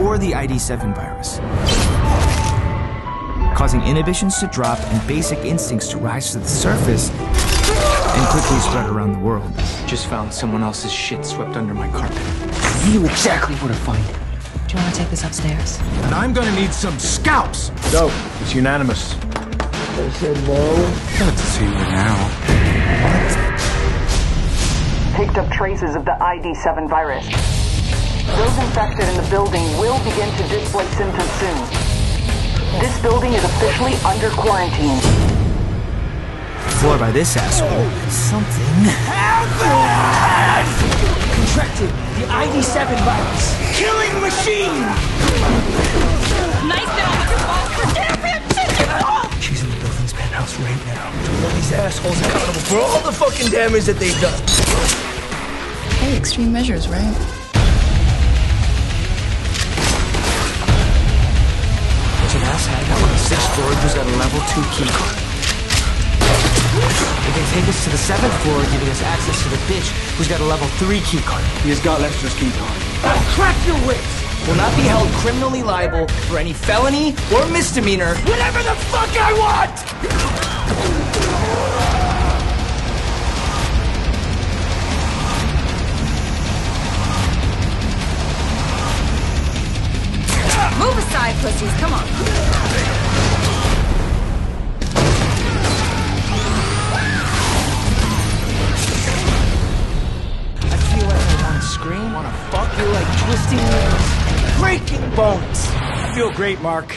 or the ID7 virus, causing inhibitions to drop and basic instincts to rise to the surface and quickly spread around the world. Just found someone else's shit swept under my carpet. You knew exactly where to find it. Do you want to take this upstairs? And I'm gonna need some scalps! So, it's unanimous. I said no. Got to see you now. picked up traces of the ID7 virus. Those infected in the building will begin to display symptoms soon. This building is officially under quarantine. Floor by this asshole, something happened! Contracted the ID7 virus. Killing machine! Nice now! Damn it! It's your fault! She's in the building's penthouse right now. To hold these assholes accountable for all the fucking damage that they've done. Hey, extreme measures, right? Who's got a level 2 key card. They can take us to the seventh floor, giving us access to the bitch who's got a level 3 key card. He has got Lester's key card. I'll crack your wits. Will not be held criminally liable for any felony or misdemeanor. Whatever the fuck I want! Move aside, pussies. Come on. Twisting breaking bones. I feel great, Mark.